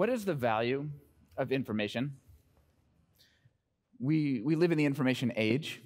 What is the value of information? We, we live in the information age.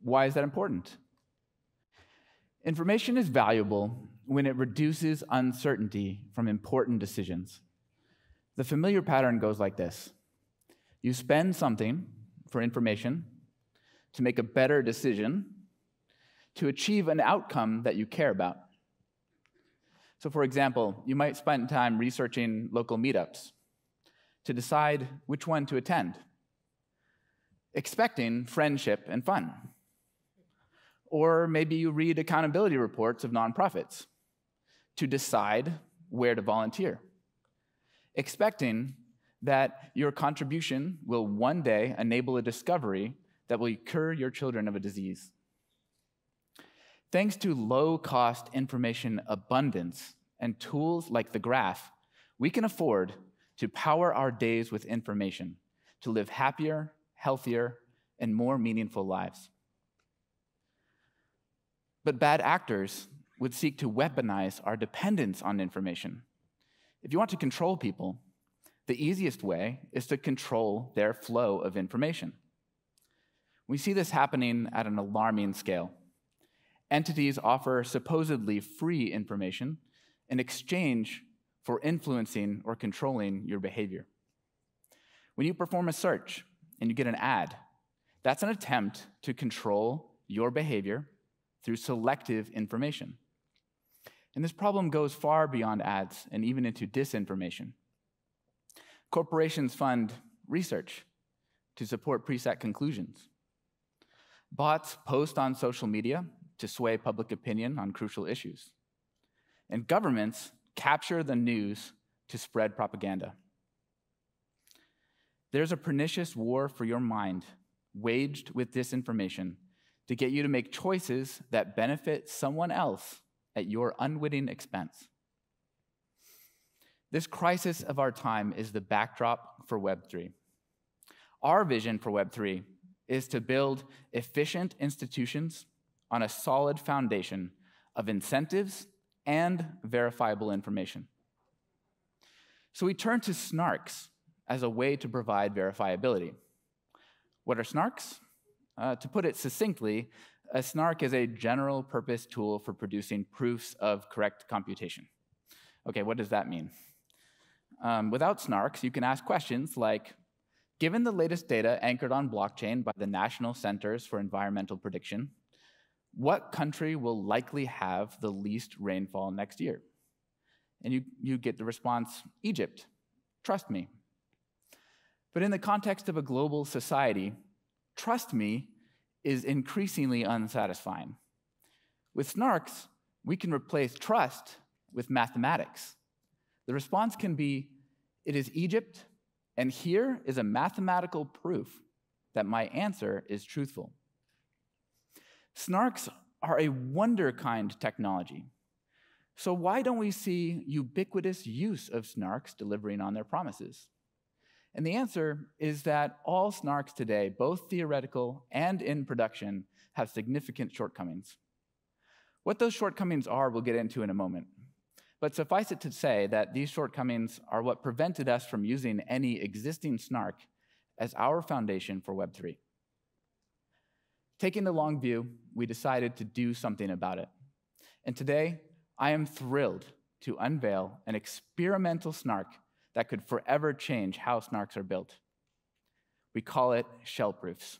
Why is that important? Information is valuable when it reduces uncertainty from important decisions. The familiar pattern goes like this you spend something for information to make a better decision to achieve an outcome that you care about. So, for example, you might spend time researching local meetups to decide which one to attend, expecting friendship and fun. Or maybe you read accountability reports of nonprofits to decide where to volunteer, expecting that your contribution will one day enable a discovery that will cure your children of a disease. Thanks to low cost information abundance and tools like the graph, we can afford to power our days with information to live happier, healthier, and more meaningful lives. But bad actors would seek to weaponize our dependence on information. If you want to control people, the easiest way is to control their flow of information. We see this happening at an alarming scale. Entities offer supposedly free information in exchange for influencing or controlling your behavior. When you perform a search and you get an ad, that's an attempt to control your behavior through selective information. And this problem goes far beyond ads and even into disinformation. Corporations fund research to support preset conclusions. Bots post on social media to sway public opinion on crucial issues. And governments capture the news to spread propaganda. There's a pernicious war for your mind waged with disinformation to get you to make choices that benefit someone else at your unwitting expense. This crisis of our time is the backdrop for Web3. Our vision for Web3 is to build efficient institutions on a solid foundation of incentives and verifiable information. So we turn to snarks as a way to provide verifiability. What are snarks? Uh, to put it succinctly, a snark is a general purpose tool for producing proofs of correct computation. Okay, what does that mean? Um, without snarks, you can ask questions like, given the latest data anchored on blockchain by the National Centers for Environmental Prediction, what country will likely have the least rainfall next year? And you, you get the response, Egypt. Trust me. But in the context of a global society, trust me is increasingly unsatisfying. With snarks, we can replace trust with mathematics. The response can be, it is Egypt, and here is a mathematical proof that my answer is truthful. Snarks are a wonder kind technology. So, why don't we see ubiquitous use of snarks delivering on their promises? And the answer is that all snarks today, both theoretical and in production, have significant shortcomings. What those shortcomings are, we'll get into in a moment. But suffice it to say that these shortcomings are what prevented us from using any existing snark as our foundation for Web3. Taking the long view, we decided to do something about it. And today, I am thrilled to unveil an experimental snark that could forever change how snarks are built. We call it Shellproofs.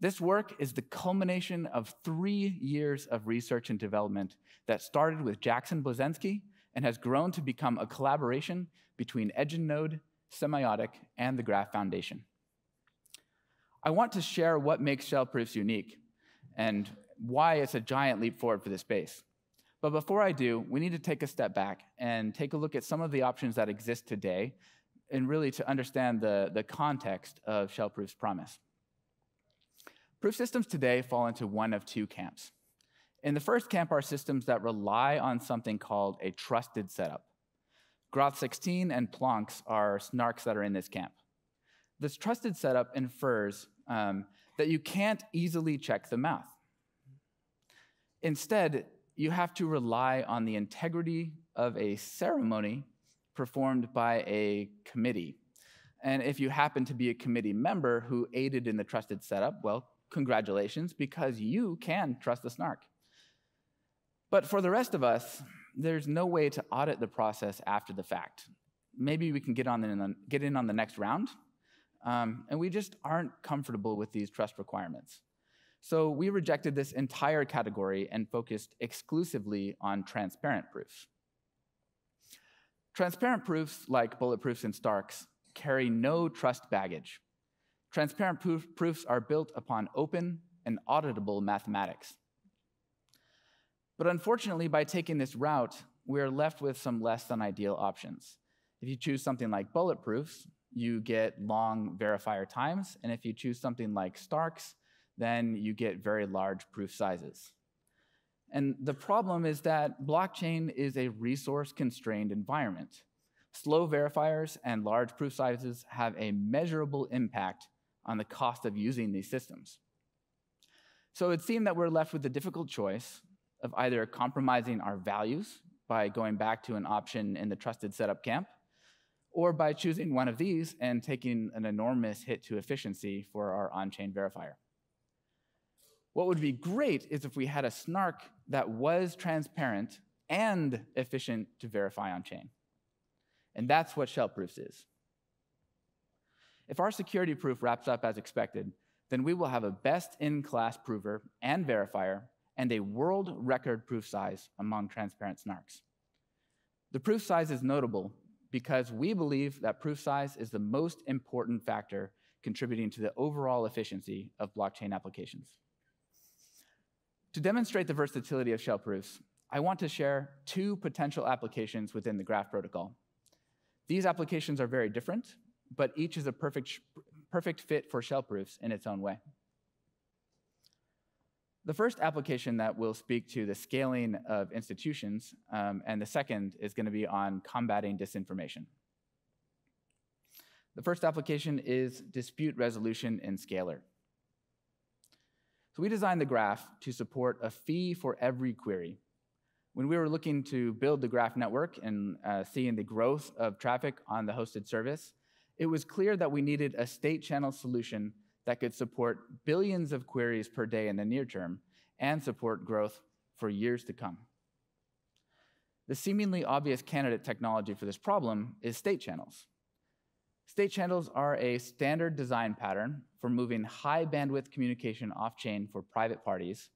This work is the culmination of three years of research and development that started with Jackson Blazensky and has grown to become a collaboration between EdgeNode, Semiotic, and the Graph Foundation. I want to share what makes Shellproofs unique and why it's a giant leap forward for this space. But before I do, we need to take a step back and take a look at some of the options that exist today and really to understand the, the context of shell proof's promise. Proof systems today fall into one of two camps. In the first camp are systems that rely on something called a trusted setup. Groth 16 and Plonks are snarks that are in this camp. This trusted setup infers um, that you can't easily check the math. Instead, you have to rely on the integrity of a ceremony performed by a committee. And if you happen to be a committee member who aided in the trusted setup, well, congratulations, because you can trust the snark. But for the rest of us, there's no way to audit the process after the fact. Maybe we can get, on the, get in on the next round, um, and we just aren't comfortable with these trust requirements. So we rejected this entire category and focused exclusively on transparent proofs. Transparent proofs, like bulletproofs and Starks, carry no trust baggage. Transparent proof, proofs are built upon open and auditable mathematics. But unfortunately, by taking this route, we are left with some less than ideal options. If you choose something like bulletproofs, you get long verifier times, and if you choose something like Starks, then you get very large proof sizes. And the problem is that blockchain is a resource constrained environment. Slow verifiers and large proof sizes have a measurable impact on the cost of using these systems. So it seemed that we're left with the difficult choice of either compromising our values by going back to an option in the trusted setup camp, or by choosing one of these and taking an enormous hit to efficiency for our on chain verifier. What would be great is if we had a snark that was transparent and efficient to verify on chain. And that's what Shellproofs is. If our security proof wraps up as expected, then we will have a best in class prover and verifier and a world record proof size among transparent snarks. The proof size is notable because we believe that proof size is the most important factor contributing to the overall efficiency of blockchain applications. To demonstrate the versatility of Shellproofs, I want to share two potential applications within the Graph protocol. These applications are very different, but each is a perfect, perfect fit for Shellproofs in its own way. The first application that will speak to the scaling of institutions, um, and the second is going to be on combating disinformation. The first application is dispute resolution in Scalar. So we designed the graph to support a fee for every query. When we were looking to build the graph network and uh, seeing the growth of traffic on the hosted service, it was clear that we needed a state channel solution that could support billions of queries per day in the near term and support growth for years to come. The seemingly obvious candidate technology for this problem is state channels. State channels are a standard design pattern for moving high bandwidth communication off chain for private parties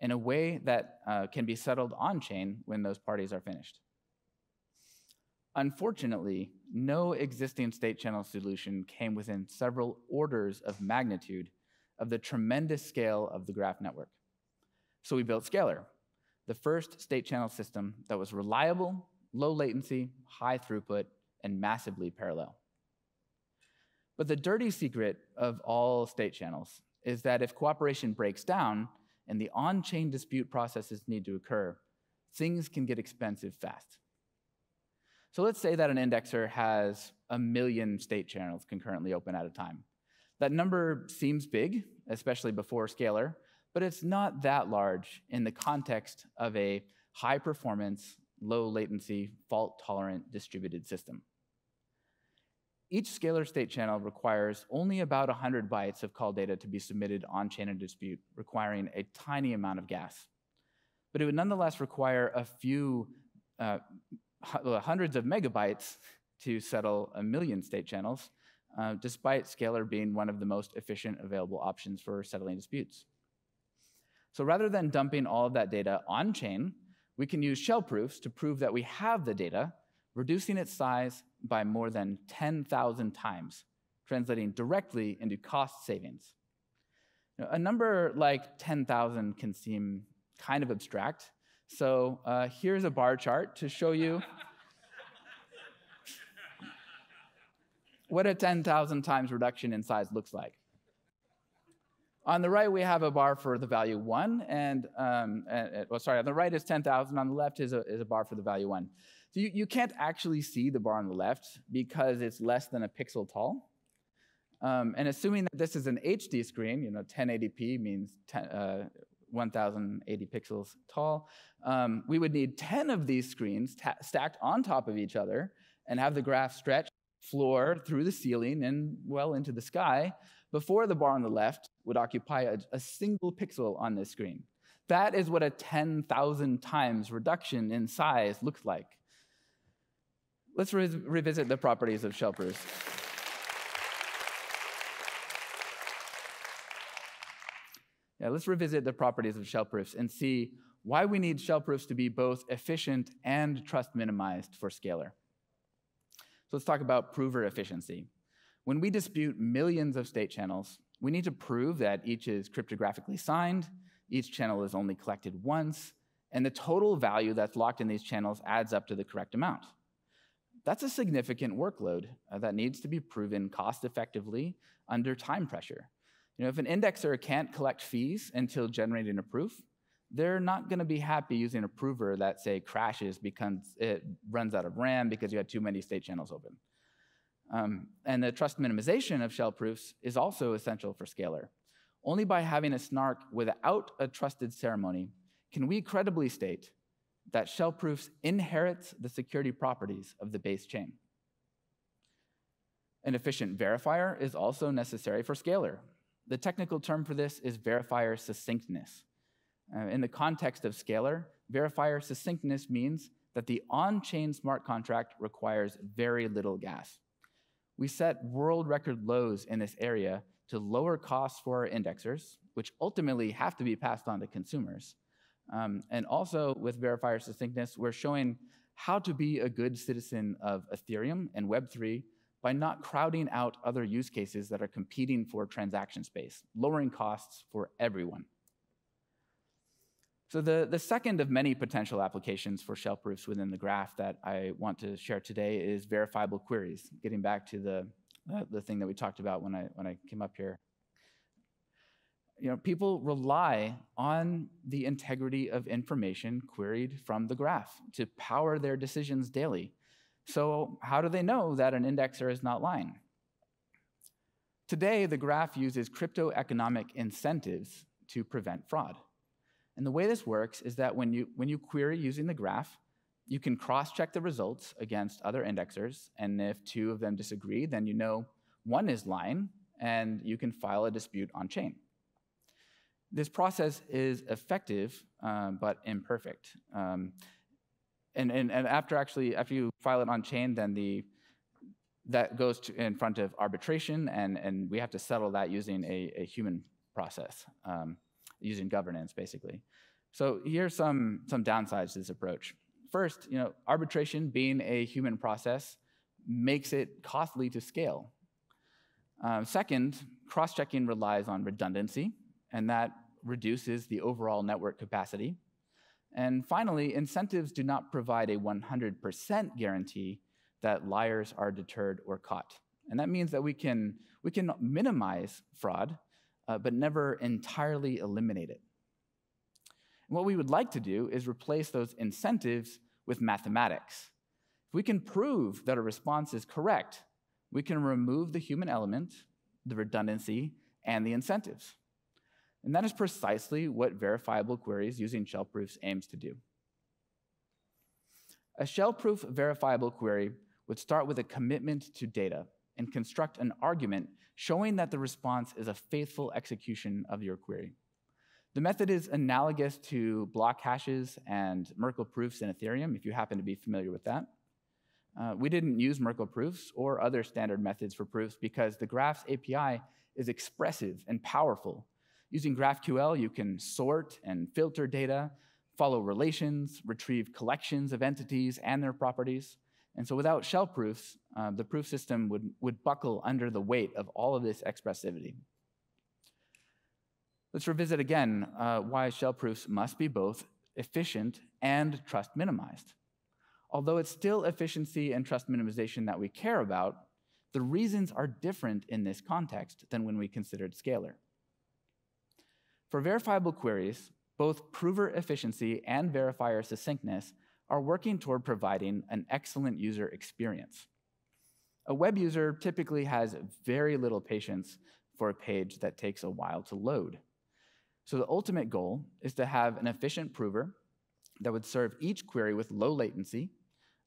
in a way that uh, can be settled on chain when those parties are finished. Unfortunately, no existing state channel solution came within several orders of magnitude of the tremendous scale of the graph network. So we built Scalar, the first state channel system that was reliable, low latency, high throughput, and massively parallel. But the dirty secret of all state channels is that if cooperation breaks down and the on chain dispute processes need to occur, things can get expensive fast. So let's say that an indexer has a million state channels concurrently open at a time. That number seems big, especially before Scalar, but it's not that large in the context of a high performance, low latency, fault tolerant distributed system. Each scalar state channel requires only about 100 bytes of call data to be submitted on chain and dispute, requiring a tiny amount of gas. But it would nonetheless require a few uh, hundreds of megabytes to settle a million state channels, uh, despite Scalar being one of the most efficient available options for settling disputes. So rather than dumping all of that data on chain, we can use Shellproofs to prove that we have the data reducing its size by more than 10,000 times, translating directly into cost savings. Now, a number like 10,000 can seem kind of abstract, so uh, here's a bar chart to show you what a 10,000 times reduction in size looks like. On the right, we have a bar for the value 1, and, um, and well, sorry, on the right is 10,000, on the left is a, is a bar for the value 1. So you, you can't actually see the bar on the left because it's less than a pixel tall. Um, and assuming that this is an HD screen, you know, 1080p means 10, uh, 1,080 pixels tall. Um, we would need 10 of these screens stacked on top of each other and have the graph stretch floor through the ceiling and well into the sky before the bar on the left would occupy a, a single pixel on this screen. That is what a 10,000 times reduction in size looks like. Let's re revisit the properties of shell Yeah, let's revisit the properties of Shellproofs and see why we need Shellproofs to be both efficient and trust minimized for Scalar. So let's talk about prover efficiency. When we dispute millions of state channels, we need to prove that each is cryptographically signed, each channel is only collected once, and the total value that's locked in these channels adds up to the correct amount. That's a significant workload uh, that needs to be proven cost effectively under time pressure. You know, if an indexer can't collect fees until generating a proof, they're not going to be happy using a prover that, say, crashes because it runs out of RAM because you had too many state channels open. Um, and the trust minimization of Shellproofs is also essential for Scalar. Only by having a snark without a trusted ceremony can we credibly state that Shellproofs inherits the security properties of the base chain. An efficient verifier is also necessary for Scalar. The technical term for this is verifier succinctness. Uh, in the context of Scalar, verifier succinctness means that the on-chain smart contract requires very little gas. We set world record lows in this area to lower costs for our indexers, which ultimately have to be passed on to consumers. Um, and also with verifier succinctness, we're showing how to be a good citizen of Ethereum and Web3 by not crowding out other use cases that are competing for transaction space, lowering costs for everyone. So the, the second of many potential applications for Shellproofs within the graph that I want to share today is verifiable queries, getting back to the, uh, the thing that we talked about when I, when I came up here. You know, people rely on the integrity of information queried from the graph to power their decisions daily. So how do they know that an indexer is not lying? Today, the graph uses crypto economic incentives to prevent fraud. And the way this works is that when you, when you query using the graph, you can cross-check the results against other indexers, and if two of them disagree, then you know one is lying, and you can file a dispute on chain. This process is effective, um, but imperfect. Um, and, and, and after actually, after you file it on chain, then the, that goes to, in front of arbitration, and, and we have to settle that using a, a human process. Um, using governance, basically. So here's some, some downsides to this approach. First, you know, arbitration being a human process makes it costly to scale. Um, second, cross-checking relies on redundancy, and that reduces the overall network capacity. And finally, incentives do not provide a 100% guarantee that liars are deterred or caught. And that means that we can, we can minimize fraud uh, but never entirely eliminate it. And what we would like to do is replace those incentives with mathematics. If we can prove that a response is correct, we can remove the human element, the redundancy, and the incentives. And that is precisely what verifiable queries using Shellproofs aims to do. A shell proof verifiable query would start with a commitment to data and construct an argument showing that the response is a faithful execution of your query. The method is analogous to block hashes and Merkle proofs in Ethereum, if you happen to be familiar with that. Uh, we didn't use Merkle proofs or other standard methods for proofs because the Graph's API is expressive and powerful. Using GraphQL, you can sort and filter data, follow relations, retrieve collections of entities and their properties, and so without Shellproofs, uh, the proof system would, would buckle under the weight of all of this expressivity. Let's revisit again uh, why Shellproofs must be both efficient and trust minimized. Although it's still efficiency and trust minimization that we care about, the reasons are different in this context than when we considered Scalar. For verifiable queries, both prover efficiency and verifier succinctness are working toward providing an excellent user experience. A web user typically has very little patience for a page that takes a while to load. So the ultimate goal is to have an efficient prover that would serve each query with low latency,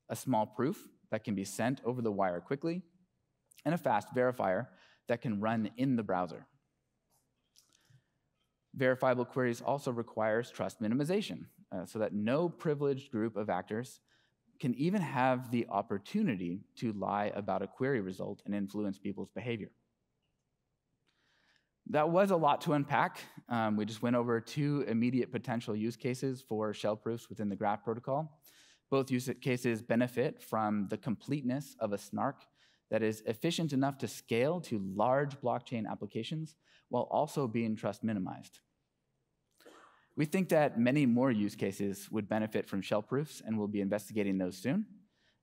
a small proof that can be sent over the wire quickly, and a fast verifier that can run in the browser. Verifiable queries also requires trust minimization, uh, so that no privileged group of actors can even have the opportunity to lie about a query result and influence people's behavior. That was a lot to unpack. Um, we just went over two immediate potential use cases for Shellproofs within the graph protocol. Both use cases benefit from the completeness of a snark that is efficient enough to scale to large blockchain applications while also being trust minimized. We think that many more use cases would benefit from Shellproofs, and we'll be investigating those soon.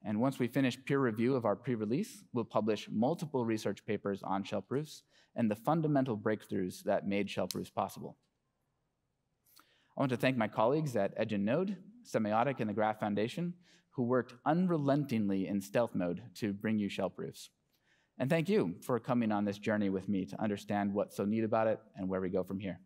And once we finish peer review of our pre-release, we'll publish multiple research papers on Shellproofs and the fundamental breakthroughs that made Shellproofs possible. I want to thank my colleagues at Edge and Node, Semiotic, and the Graph Foundation, who worked unrelentingly in stealth mode to bring you Shellproofs. And thank you for coming on this journey with me to understand what's so neat about it and where we go from here.